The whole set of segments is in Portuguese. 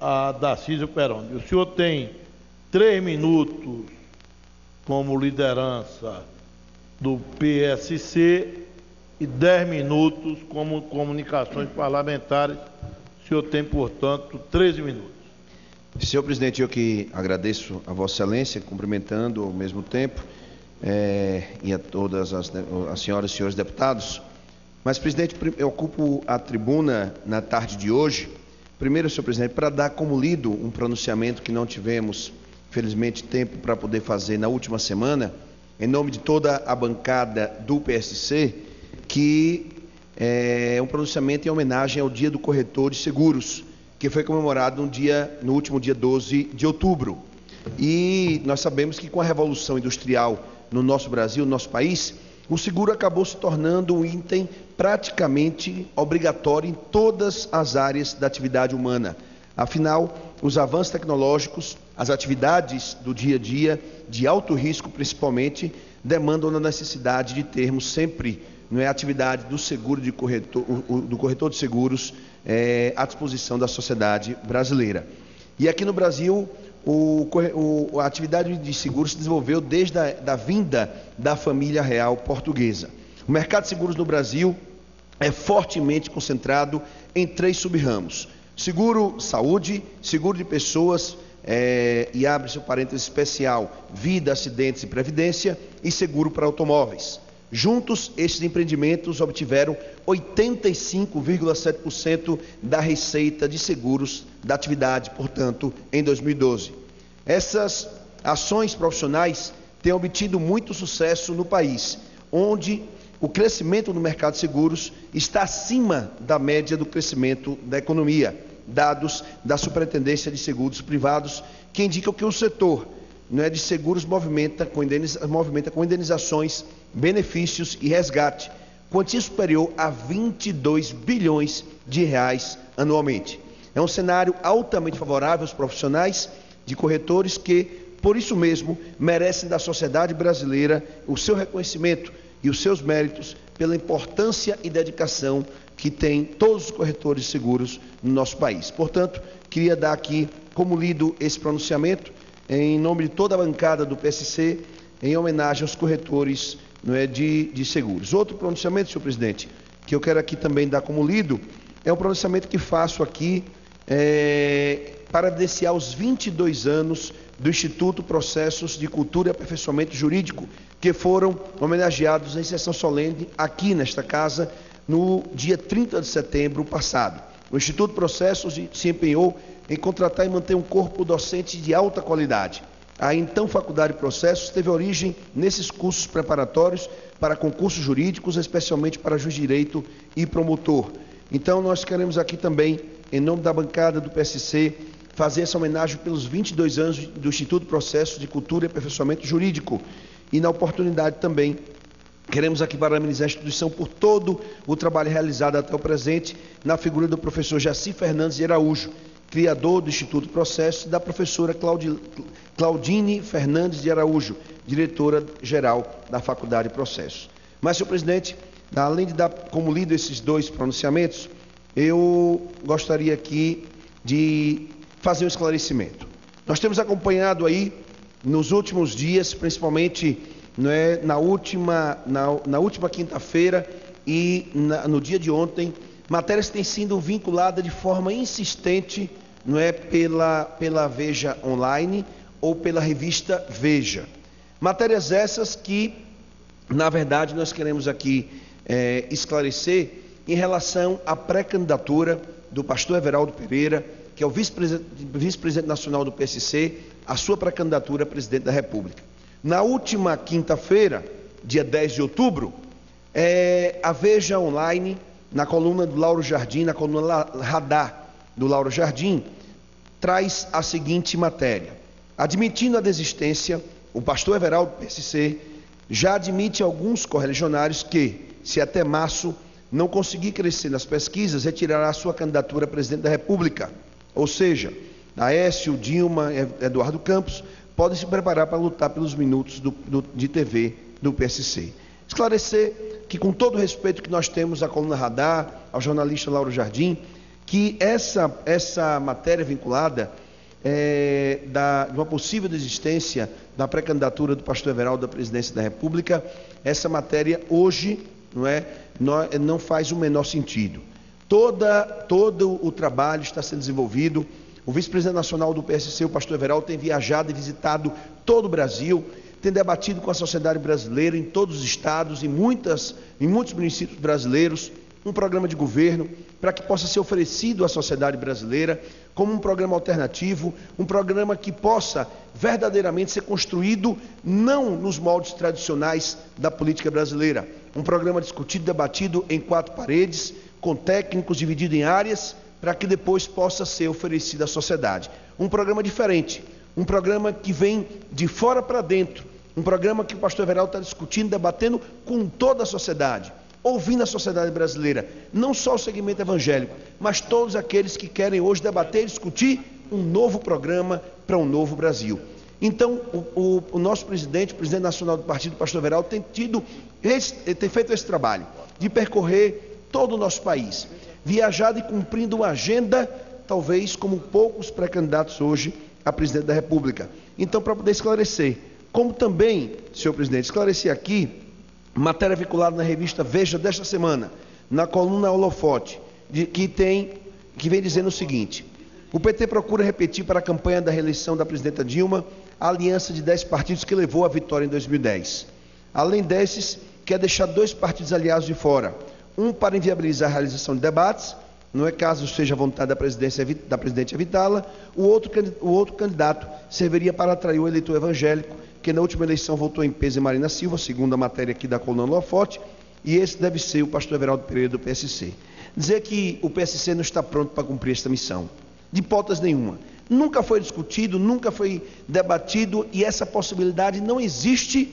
a Darcísio Peroni. O senhor tem três minutos como liderança do PSC e dez minutos como comunicações parlamentares. O senhor tem, portanto, 13 minutos. Senhor presidente, eu que agradeço a Vossa Excelência, cumprimentando ao mesmo tempo, é, e a todas as, as senhoras e senhores deputados. Mas, presidente, eu ocupo a tribuna na tarde de hoje, primeiro, senhor presidente, para dar como lido um pronunciamento que não tivemos, felizmente, tempo para poder fazer na última semana, em nome de toda a bancada do PSC, que é um pronunciamento em homenagem ao Dia do Corretor de Seguros, que foi comemorado no, dia, no último dia 12 de outubro. E nós sabemos que com a Revolução Industrial no nosso Brasil, no nosso país, o seguro acabou se tornando um item praticamente obrigatório em todas as áreas da atividade humana. Afinal, os avanços tecnológicos, as atividades do dia a dia, de alto risco principalmente, demandam a necessidade de termos sempre não é, a atividade do seguro de corretor, do corretor de seguros é, à disposição da sociedade brasileira. E aqui no Brasil, o, o, a atividade de seguros se desenvolveu desde a da vinda da família real portuguesa. O mercado de seguros no Brasil é fortemente concentrado em três subramos: seguro saúde, seguro de pessoas, é, e abre-se o parênteses especial, vida, acidentes e previdência, e seguro para automóveis. Juntos, esses empreendimentos obtiveram 85,7% da receita de seguros da atividade, portanto, em 2012. Essas ações profissionais têm obtido muito sucesso no país, onde o crescimento no mercado de seguros está acima da média do crescimento da economia, dados da Superintendência de Seguros Privados, que indicam que o setor não é de seguros movimenta com, indeniza, movimenta com indenizações, benefícios e resgate, quantia superior a 22 bilhões de reais anualmente. É um cenário altamente favorável aos profissionais de corretores que, por isso mesmo, merecem da sociedade brasileira o seu reconhecimento e os seus méritos pela importância e dedicação que têm todos os corretores de seguros no nosso país. Portanto, queria dar aqui como lido esse pronunciamento em nome de toda a bancada do PSC, em homenagem aos corretores não é, de, de seguros. Outro pronunciamento, senhor presidente, que eu quero aqui também dar como lido, é um pronunciamento que faço aqui é, para evidenciar os 22 anos do Instituto Processos de Cultura e Aperfeiçoamento Jurídico, que foram homenageados em sessão solene aqui nesta casa no dia 30 de setembro passado. O Instituto Processos se empenhou em contratar e manter um corpo docente de alta qualidade. A então Faculdade de Processos teve origem nesses cursos preparatórios para concursos jurídicos, especialmente para juiz de direito e promotor. Então, nós queremos aqui também, em nome da bancada do PSC, fazer essa homenagem pelos 22 anos do Instituto Processos de Cultura e Aperfeiçoamento Jurídico. E, na oportunidade também, Queremos aqui parabenizar a instituição por todo o trabalho realizado até o presente na figura do professor Jaci Fernandes de Araújo, criador do Instituto Processo, e da professora Claudine Fernandes de Araújo, diretora-geral da Faculdade de Processos. Mas, senhor presidente, além de dar como lido esses dois pronunciamentos, eu gostaria aqui de fazer um esclarecimento. Nós temos acompanhado aí, nos últimos dias, principalmente é, na última, na, na última quinta-feira e na, no dia de ontem, matérias têm sido vinculadas de forma insistente não é, pela, pela Veja Online ou pela revista Veja. Matérias essas que, na verdade, nós queremos aqui é, esclarecer em relação à pré-candidatura do pastor Everaldo Pereira, que é o vice-presidente vice nacional do PSC, a sua pré-candidatura a presidente da República. Na última quinta-feira, dia 10 de outubro, é, a Veja Online, na coluna do Lauro Jardim, na coluna Radar do Lauro Jardim, traz a seguinte matéria. Admitindo a desistência, o pastor Everaldo PSC já admite alguns correligionários que, se até março não conseguir crescer nas pesquisas, retirará sua candidatura a presidente da República. Ou seja, Aécio, Dilma, Eduardo Campos podem se preparar para lutar pelos minutos do, do, de TV do PSC. Esclarecer que, com todo o respeito que nós temos à coluna Radar, ao jornalista Lauro Jardim, que essa, essa matéria vinculada é, da, de uma possível desistência da pré-candidatura do pastor Everaldo à presidência da República, essa matéria hoje não, é, não, não faz o menor sentido. Toda, todo o trabalho está sendo desenvolvido. O vice-presidente nacional do PSC, o pastor Everaldo, tem viajado e visitado todo o Brasil, tem debatido com a sociedade brasileira em todos os estados, em, muitas, em muitos municípios brasileiros, um programa de governo para que possa ser oferecido à sociedade brasileira como um programa alternativo, um programa que possa verdadeiramente ser construído não nos moldes tradicionais da política brasileira, um programa discutido, debatido em quatro paredes, com técnicos dividido em áreas, para que depois possa ser oferecido à sociedade. Um programa diferente, um programa que vem de fora para dentro, um programa que o pastor Everaldo está discutindo, debatendo com toda a sociedade ouvindo a sociedade brasileira, não só o segmento evangélico, mas todos aqueles que querem hoje debater e discutir um novo programa para um novo Brasil. Então, o, o, o, nosso presidente, o presidente nacional do partido, pastor Veral, tem, tido, tem feito esse trabalho de percorrer todo o nosso país, viajado e cumprindo uma agenda, talvez como poucos pré-candidatos hoje a presidente da República. Então, para poder esclarecer, como também, senhor presidente, esclarecer aqui matéria vinculada na revista Veja desta semana, na coluna Holofote, de, que tem que vem dizendo o seguinte: o PT procura repetir para a campanha da reeleição da presidenta Dilma a aliança de 10 partidos que levou à vitória em 2010. Além desses, quer deixar dois partidos aliados de fora: um para inviabilizar a realização de debates, não é caso seja a vontade da, presidência, da presidente evitá-la, o outro, o outro candidato serviria para atrair o eleitor evangélico que na última eleição votou em peso em Marina Silva, segundo a matéria aqui da coluna Lofote, e esse deve ser o pastor Everaldo Pereira do PSC. Dizer que o PSC não está pronto para cumprir esta missão, de hipótese nenhuma. Nunca foi discutido, nunca foi debatido e essa possibilidade não existe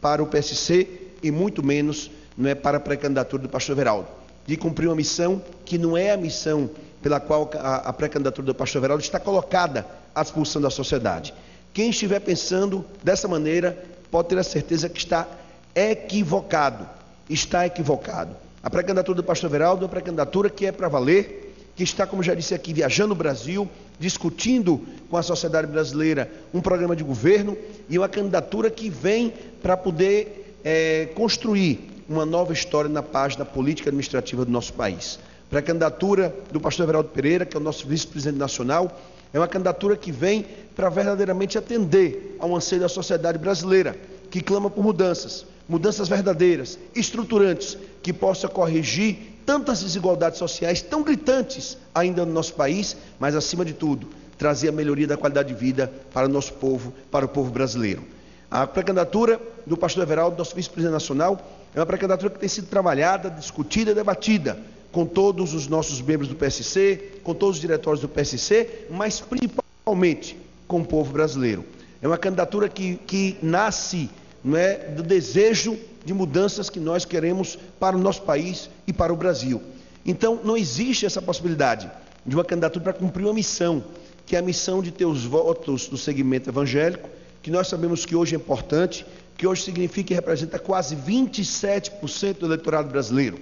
para o PSC e muito menos não é para a pré-candidatura do pastor Everaldo, de cumprir uma missão que não é a missão pela qual a, pré-candidatura do pastor Everaldo está colocada à disposição da sociedade. Quem estiver pensando dessa maneira pode ter a certeza que está equivocado. Está equivocado. A pré-candidatura do pastor Veraldo é uma pré-candidatura que é para valer, que está, como já disse aqui, viajando o Brasil, discutindo com a sociedade brasileira um programa de governo e uma candidatura que vem para poder é, construir uma nova história na página política administrativa do nosso país. Para a candidatura do pastor Everaldo Pereira, que é o nosso vice-presidente nacional, é uma candidatura que vem para verdadeiramente atender ao anseio da sociedade brasileira, que clama por mudanças, mudanças verdadeiras, estruturantes, que possa corrigir tantas desigualdades sociais tão gritantes ainda no nosso país, mas acima de tudo, trazer a melhoria da qualidade de vida para o nosso povo, para o povo brasileiro. A pré-candidatura do pastor Everaldo, nosso vice-presidente nacional, é uma pré-candidatura que tem sido trabalhada, discutida debatida com todos os nossos membros do PSC, com todos os diretórios do PSC, mas principalmente com o povo brasileiro. É uma candidatura que, que nasce não é, do desejo de mudanças que nós queremos para o nosso país e para o Brasil. Então, não existe essa possibilidade de uma candidatura para cumprir uma missão, que é a missão de ter os votos do segmento evangélico, que nós sabemos que hoje é importante, que hoje significa e representa quase 27% do eleitorado brasileiro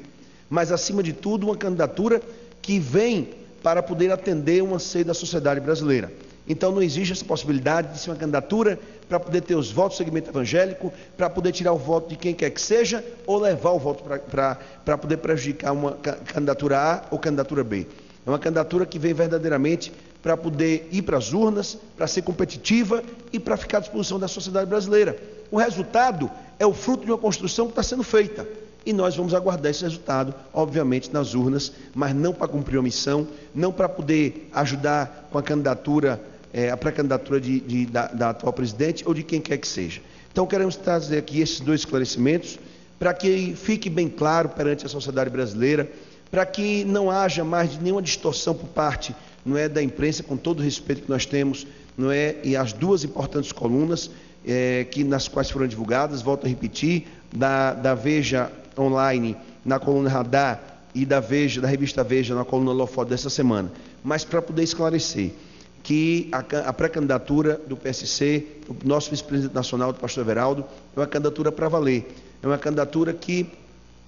mas acima de tudo uma candidatura que vem para poder atender um anseio da sociedade brasileira. Então não existe essa possibilidade de ser uma candidatura para poder ter os votos do segmento evangélico, para poder tirar o voto de quem quer que seja, ou levar o voto para poder prejudicar uma candidatura A ou candidatura B. É uma candidatura que vem verdadeiramente para poder ir para as urnas, para ser competitiva e para ficar à disposição da sociedade brasileira. O resultado é o fruto de uma construção que está sendo feita e nós vamos aguardar esse resultado, obviamente, nas urnas, mas não para cumprir a missão, não para poder ajudar com a candidatura, é, a pré-candidatura de, de, da, da atual presidente ou de quem quer que seja. Então, queremos trazer aqui esses dois esclarecimentos para que fique bem claro perante a sociedade brasileira, para que não haja mais nenhuma distorção por parte não é da imprensa, com todo o respeito que nós temos, não é e as duas importantes colunas é, que nas quais foram divulgadas, volto a repetir, da, da Veja online na coluna Radar e da Veja, da revista Veja na coluna Lofoto dessa semana, mas para poder esclarecer que a, a pré-candidatura do PSC, o nosso vice-presidente nacional, do pastor Everaldo, é uma candidatura para valer, é uma candidatura que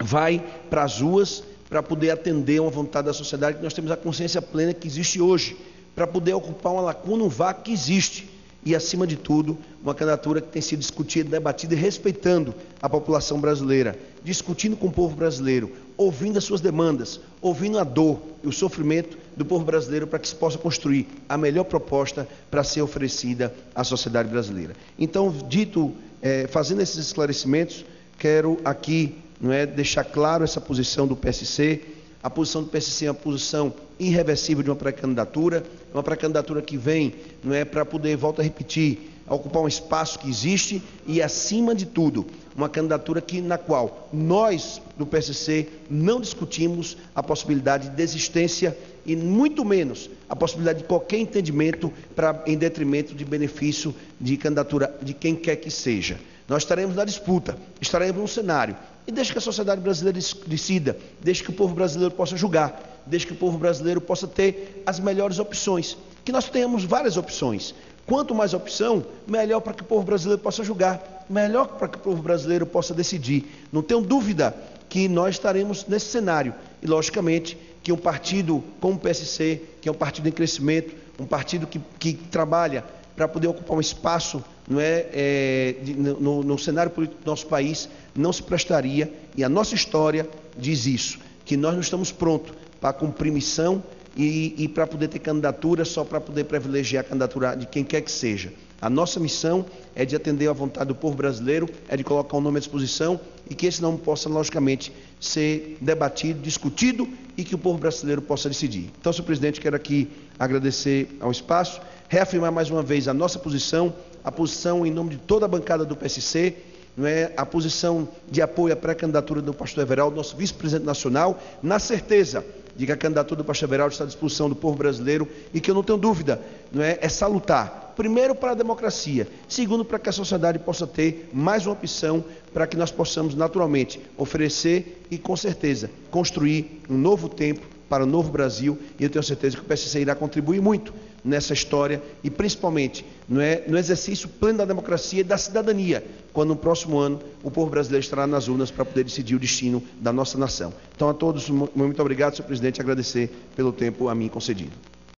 vai para as ruas para poder atender uma vontade da sociedade que nós temos a consciência plena que existe hoje, para poder ocupar uma lacuna, um vácuo que existe. E, acima de tudo, uma candidatura que tem sido discutida, debatida e respeitando a população brasileira, discutindo com o povo brasileiro, ouvindo as suas demandas, ouvindo a dor e o sofrimento do povo brasileiro para que se possa construir a melhor proposta para ser oferecida à sociedade brasileira. Então, dito, é, fazendo esses esclarecimentos, quero aqui não é, deixar claro essa posição do PSC. A posição do PSC é uma posição irreversível de uma pré-candidatura, uma pré-candidatura que vem não é, para poder, volto a repetir, ocupar um espaço que existe e, acima de tudo, uma candidatura que, na qual nós, do PSC, não discutimos a possibilidade de desistência e muito menos a possibilidade de qualquer entendimento pra, em detrimento de benefício de candidatura de quem quer que seja. Nós estaremos na disputa, estaremos no cenário. E deixe que a sociedade brasileira decida, deixe que o povo brasileiro possa julgar, deixe que o povo brasileiro possa ter as melhores opções. Que nós tenhamos várias opções. Quanto mais opção, melhor para que o povo brasileiro possa julgar, melhor para que o povo brasileiro possa decidir. Não tenho dúvida que nós estaremos nesse cenário. E, logicamente, que um partido como o PSC, que é um partido em crescimento, um partido que, que trabalha para poder ocupar um espaço não é, é no, no, cenário político do nosso país, não se prestaria, e a nossa história diz isso, que nós não estamos prontos para cumprir missão e, e para poder ter candidatura só para poder privilegiar a candidatura de quem quer que seja. A nossa missão é de atender à vontade do povo brasileiro, é de colocar o um nome à disposição e que esse nome possa, logicamente, ser debatido, discutido e que o povo brasileiro possa decidir. Então, senhor presidente, quero aqui agradecer ao espaço, reafirmar mais uma vez a nossa posição, a posição em nome de toda a bancada do PSC, não é, a posição de apoio à pré-candidatura do pastor Everaldo, nosso vice-presidente nacional, na certeza de que a candidatura do pastor Everaldo está à disposição do povo brasileiro e que eu não tenho dúvida, não é, é salutar. Primeiro para a democracia, segundo para que a sociedade possa ter mais uma opção para que nós possamos naturalmente oferecer e com certeza construir um novo tempo para o novo Brasil e eu tenho certeza que o PSC irá contribuir muito nessa história e principalmente no, é, no exercício pleno da democracia e da cidadania, quando no próximo ano o povo brasileiro estará nas urnas para poder decidir o destino da nossa nação. Então a todos, muito obrigado, senhor presidente, agradecer pelo tempo a mim concedido.